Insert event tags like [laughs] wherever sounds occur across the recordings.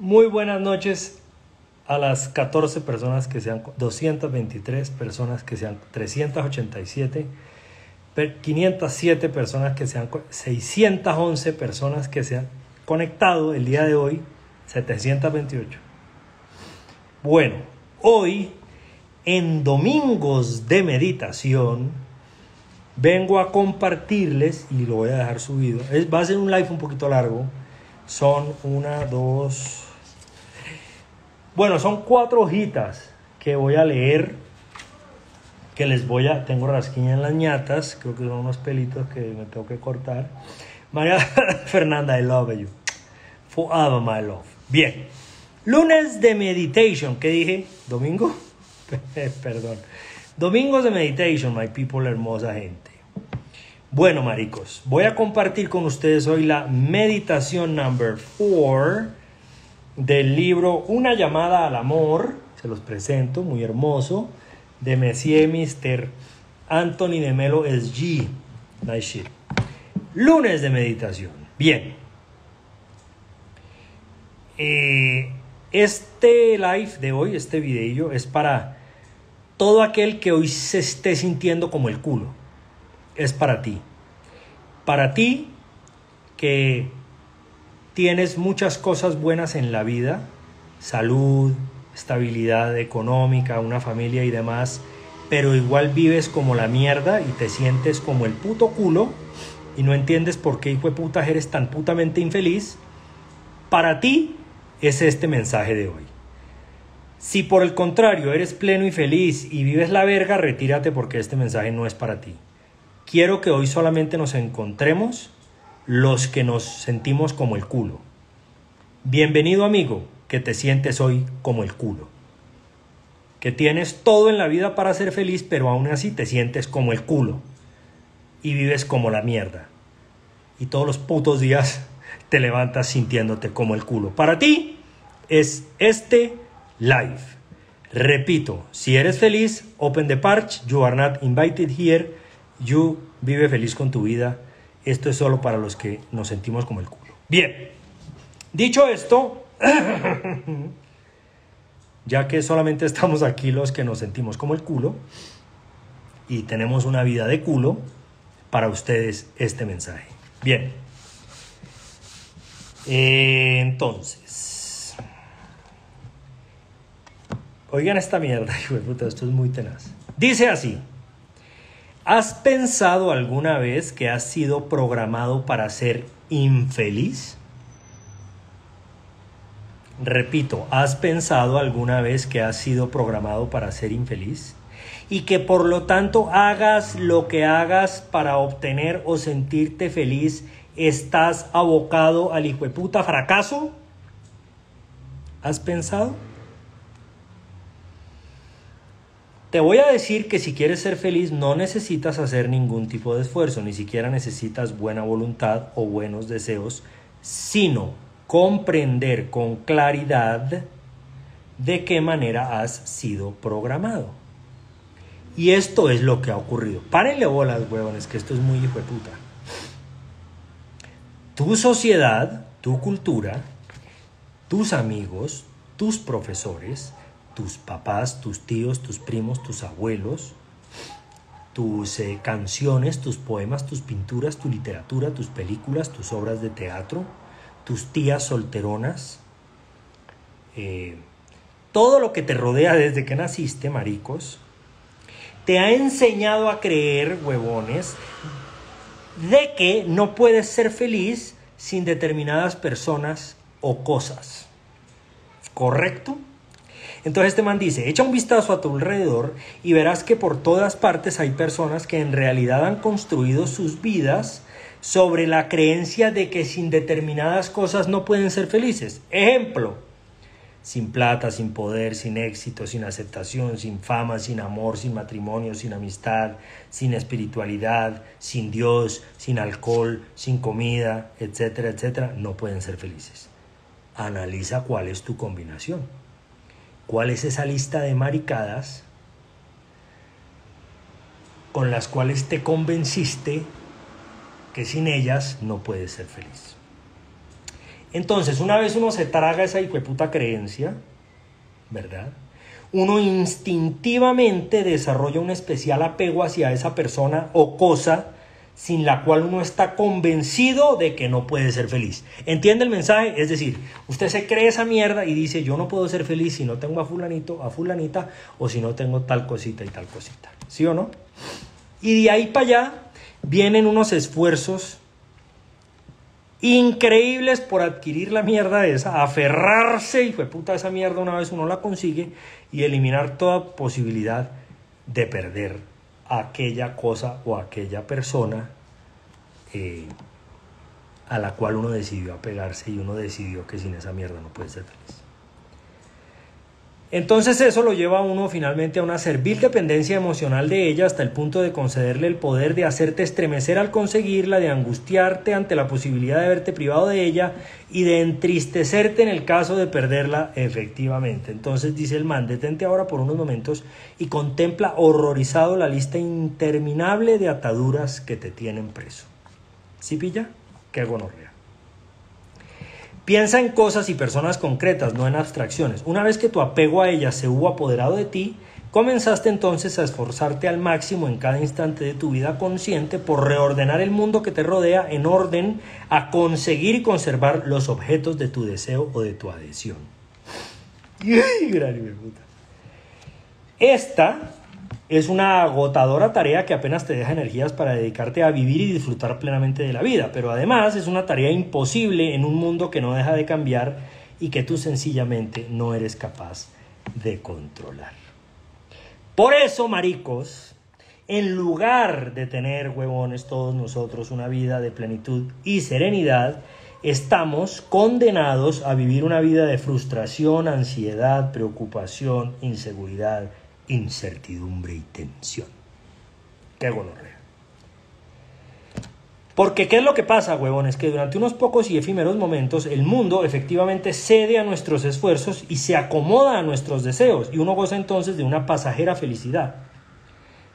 Muy buenas noches a las 14 personas que sean 223 personas que sean 387 507 personas que sean 611 personas que se han conectado el día de hoy 728 bueno hoy en domingos de meditación vengo a compartirles y lo voy a dejar subido es, va a ser un live un poquito largo son una, dos, bueno, son cuatro hojitas que voy a leer, que les voy a, tengo rasquiña en las ñatas, creo que son unos pelitos que me tengo que cortar. María [laughs] Fernanda, I love you. Forever my love. Bien. Lunes de meditation, ¿qué dije? ¿Domingo? [laughs] Perdón. Domingos de meditation, my people, hermosa gente. Bueno, maricos, voy a compartir con ustedes hoy la meditación number 4 del libro Una llamada al amor. Se los presento, muy hermoso, de Messier Mr. Anthony de Melo SG. Nice shit. Lunes de meditación. Bien. Eh, este live de hoy, este video, es para todo aquel que hoy se esté sintiendo como el culo es para ti. Para ti que tienes muchas cosas buenas en la vida, salud, estabilidad económica, una familia y demás, pero igual vives como la mierda y te sientes como el puto culo y no entiendes por qué hijo de puta eres tan putamente infeliz, para ti es este mensaje de hoy. Si por el contrario eres pleno y feliz y vives la verga, retírate porque este mensaje no es para ti. Quiero que hoy solamente nos encontremos los que nos sentimos como el culo. Bienvenido amigo, que te sientes hoy como el culo. Que tienes todo en la vida para ser feliz, pero aún así te sientes como el culo. Y vives como la mierda. Y todos los putos días [laughs] te levantas sintiéndote como el culo. Para ti es este live. Repito, si eres feliz, open the parch, you are not invited here You vive feliz con tu vida. Esto es solo para los que nos sentimos como el culo. Bien, dicho esto, [laughs] ya que solamente estamos aquí los que nos sentimos como el culo y tenemos una vida de culo, para ustedes este mensaje. Bien. entonces, oigan esta mierda, [laughs] hijo de esto es muy tenaz. Dice así. ¿Has pensado alguna vez que has sido programado para ser infeliz? Repito, ¿has pensado alguna vez que has sido programado para ser infeliz? Y que por lo tanto hagas lo que hagas para obtener o sentirte feliz, estás abocado al hijo de puta fracaso? ¿Has pensado? Te voy a decir que si quieres ser feliz no necesitas hacer ningún tipo de esfuerzo, ni siquiera necesitas buena voluntad o buenos deseos, sino comprender con claridad de qué manera has sido programado. Y esto es lo que ha ocurrido. Párenle bolas, huevones, que esto es muy hijo de puta. Tu sociedad, tu cultura, tus amigos, tus profesores, tus papás, tus tíos, tus primos, tus abuelos, tus eh, canciones, tus poemas, tus pinturas, tu literatura, tus películas, tus obras de teatro, tus tías solteronas, eh, todo lo que te rodea desde que naciste, maricos, te ha enseñado a creer, huevones, de que no puedes ser feliz sin determinadas personas o cosas. ¿Correcto? Entonces este man dice, echa un vistazo a tu alrededor y verás que por todas partes hay personas que en realidad han construido sus vidas sobre la creencia de que sin determinadas cosas no pueden ser felices. Ejemplo, sin plata, sin poder, sin éxito, sin aceptación, sin fama, sin amor, sin matrimonio, sin amistad, sin espiritualidad, sin Dios, sin alcohol, sin comida, etcétera, etcétera, no pueden ser felices. Analiza cuál es tu combinación. ¿Cuál es esa lista de maricadas con las cuales te convenciste que sin ellas no puedes ser feliz? Entonces, una vez uno se traga esa puta creencia, ¿verdad? Uno instintivamente desarrolla un especial apego hacia esa persona o cosa sin la cual uno está convencido de que no puede ser feliz. ¿Entiende el mensaje? Es decir, usted se cree esa mierda y dice, yo no puedo ser feliz si no tengo a fulanito, a fulanita, o si no tengo tal cosita y tal cosita. ¿Sí o no? Y de ahí para allá vienen unos esfuerzos increíbles por adquirir la mierda esa, aferrarse y fue puta esa mierda una vez uno la consigue y eliminar toda posibilidad de perder aquella cosa o aquella persona eh, a la cual uno decidió apegarse y uno decidió que sin esa mierda no puede ser feliz. Entonces eso lo lleva a uno finalmente a una servil dependencia emocional de ella hasta el punto de concederle el poder de hacerte estremecer al conseguirla, de angustiarte ante la posibilidad de verte privado de ella y de entristecerte en el caso de perderla efectivamente. Entonces dice el man, detente ahora por unos momentos y contempla horrorizado la lista interminable de ataduras que te tienen preso. ¿Sí pilla? Qué gonorrea. Piensa en cosas y personas concretas, no en abstracciones. Una vez que tu apego a ellas se hubo apoderado de ti, comenzaste entonces a esforzarte al máximo en cada instante de tu vida consciente por reordenar el mundo que te rodea en orden a conseguir y conservar los objetos de tu deseo o de tu adhesión. [laughs] Esta es una agotadora tarea que apenas te deja energías para dedicarte a vivir y disfrutar plenamente de la vida, pero además es una tarea imposible en un mundo que no deja de cambiar y que tú sencillamente no eres capaz de controlar. Por eso, maricos, en lugar de tener, huevones, todos nosotros una vida de plenitud y serenidad, estamos condenados a vivir una vida de frustración, ansiedad, preocupación, inseguridad, incertidumbre y tensión. Qué gonorrea. Porque ¿qué es lo que pasa, huevones? Que durante unos pocos y efímeros momentos el mundo efectivamente cede a nuestros esfuerzos y se acomoda a nuestros deseos y uno goza entonces de una pasajera felicidad.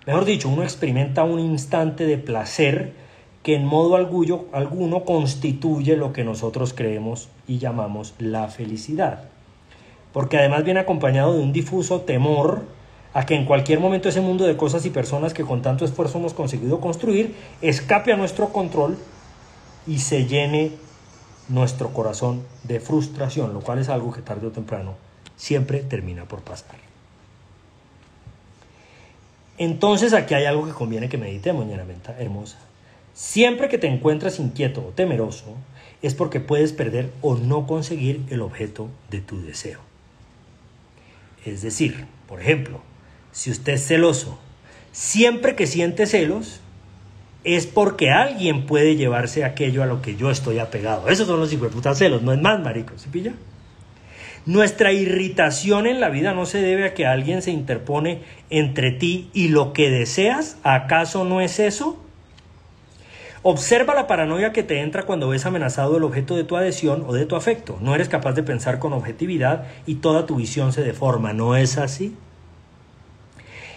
Mejor dicho, uno experimenta un instante de placer que en modo alguno constituye lo que nosotros creemos y llamamos la felicidad. Porque además viene acompañado de un difuso temor a que en cualquier momento ese mundo de cosas y personas que con tanto esfuerzo hemos conseguido construir escape a nuestro control y se llene nuestro corazón de frustración, lo cual es algo que tarde o temprano siempre termina por pasar. Entonces aquí hay algo que conviene que meditemos, menta hermosa. Siempre que te encuentras inquieto o temeroso, es porque puedes perder o no conseguir el objeto de tu deseo. Es decir, por ejemplo, si usted es celoso, siempre que siente celos, es porque alguien puede llevarse aquello a lo que yo estoy apegado. Esos son los putas celos, no es más, marico, ¿sí pilla? Nuestra irritación en la vida no se debe a que alguien se interpone entre ti y lo que deseas. ¿Acaso no es eso? Observa la paranoia que te entra cuando ves amenazado el objeto de tu adhesión o de tu afecto. No eres capaz de pensar con objetividad y toda tu visión se deforma. ¿No es así?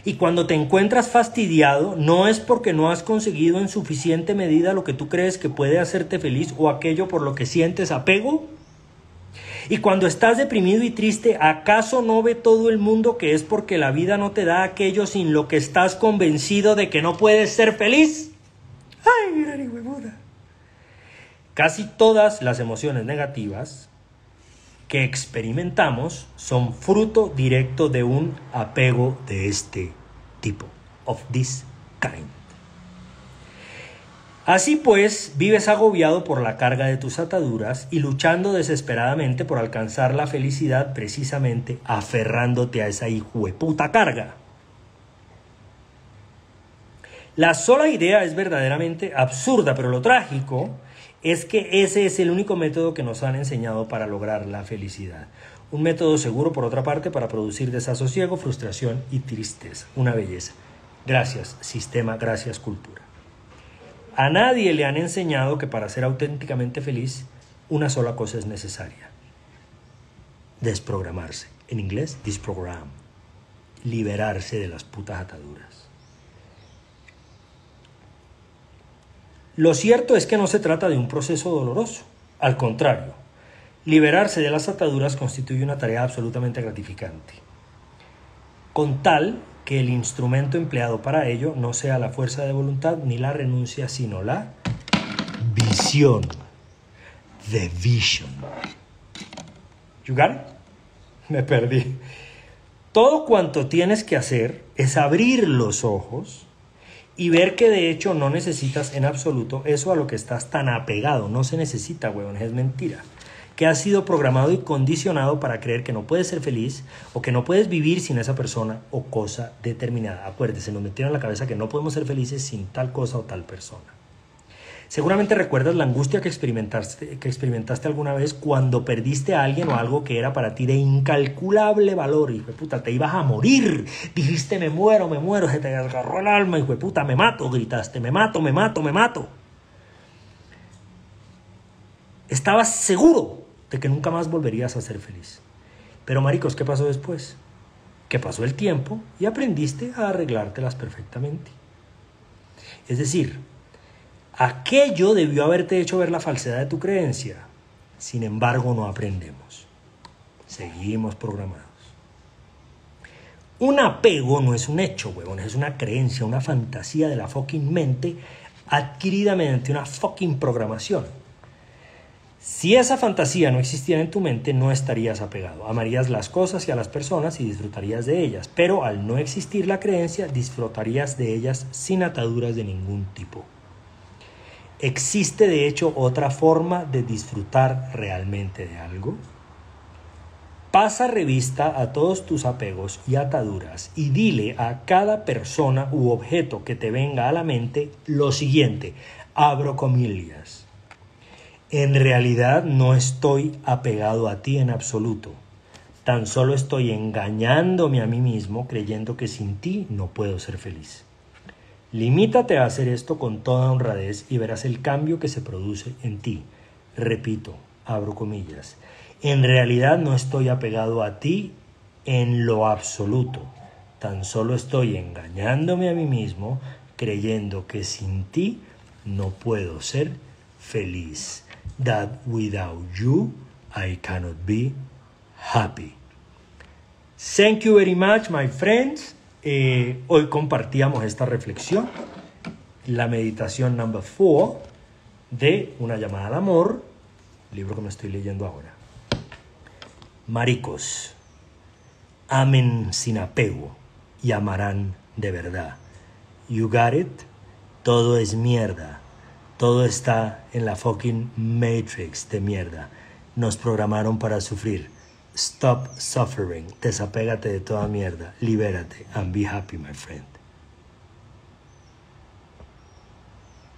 Y cuando te encuentras fastidiado, no es porque no has conseguido en suficiente medida lo que tú crees que puede hacerte feliz o aquello por lo que sientes apego. Y cuando estás deprimido y triste, ¿acaso no ve todo el mundo que es porque la vida no te da aquello sin lo que estás convencido de que no puedes ser feliz? ¡Ay, huevuda! Casi todas las emociones negativas que experimentamos son fruto directo de un apego de este tipo, of this kind. Así pues, vives agobiado por la carga de tus ataduras y luchando desesperadamente por alcanzar la felicidad precisamente aferrándote a esa puta carga. La sola idea es verdaderamente absurda, pero lo trágico es que ese es el único método que nos han enseñado para lograr la felicidad. Un método seguro, por otra parte, para producir desasosiego, frustración y tristeza. Una belleza. Gracias, sistema, gracias, cultura. A nadie le han enseñado que para ser auténticamente feliz, una sola cosa es necesaria. Desprogramarse. En inglés, disprogram. Liberarse de las putas ataduras. Lo cierto es que no se trata de un proceso doloroso. Al contrario, Liberarse de las ataduras constituye una tarea absolutamente gratificante, con tal que el instrumento empleado para ello no sea la fuerza de voluntad ni la renuncia, sino la visión. The vision. You got it? Me perdí. Todo cuanto tienes que hacer es abrir los ojos y ver que de hecho no necesitas en absoluto eso a lo que estás tan apegado. No se necesita, huevón, es mentira. Que has sido programado y condicionado para creer que no puedes ser feliz o que no puedes vivir sin esa persona o cosa determinada. Acuérdese, nos metieron en la cabeza que no podemos ser felices sin tal cosa o tal persona. Seguramente recuerdas la angustia que experimentaste, que experimentaste alguna vez cuando perdiste a alguien o algo que era para ti de incalculable valor. De puta, te ibas a morir. Dijiste, me muero, me muero. Se te agarró el alma, de puta, me mato. Gritaste, me mato, me mato, me mato. Estabas seguro de que nunca más volverías a ser feliz. Pero, maricos, ¿qué pasó después? Que pasó el tiempo y aprendiste a arreglártelas perfectamente. Es decir, Aquello debió haberte hecho ver la falsedad de tu creencia. Sin embargo, no aprendemos. Seguimos programados. Un apego no es un hecho, huevón, es una creencia, una fantasía de la fucking mente adquirida mediante una fucking programación. Si esa fantasía no existiera en tu mente, no estarías apegado. Amarías las cosas y a las personas y disfrutarías de ellas. Pero al no existir la creencia, disfrutarías de ellas sin ataduras de ningún tipo. ¿Existe de hecho otra forma de disfrutar realmente de algo? Pasa revista a todos tus apegos y ataduras y dile a cada persona u objeto que te venga a la mente lo siguiente, abro comillas. En realidad no estoy apegado a ti en absoluto. Tan solo estoy engañándome a mí mismo creyendo que sin ti no puedo ser feliz. Limítate a hacer esto con toda honradez y verás el cambio que se produce en ti. Repito, abro comillas, en realidad no estoy apegado a ti en lo absoluto. Tan solo estoy engañándome a mí mismo creyendo que sin ti no puedo ser feliz. That without you I cannot be happy. Thank you very much, my friends. Eh, hoy compartíamos esta reflexión, la meditación number 4 de Una llamada al amor, libro que me estoy leyendo ahora. Maricos, amen sin apego y amarán de verdad. You got it? Todo es mierda. Todo está en la fucking matrix de mierda. Nos programaron para sufrir. Stop suffering. Desapégate de toda mierda. Libérate. And be happy, my friend.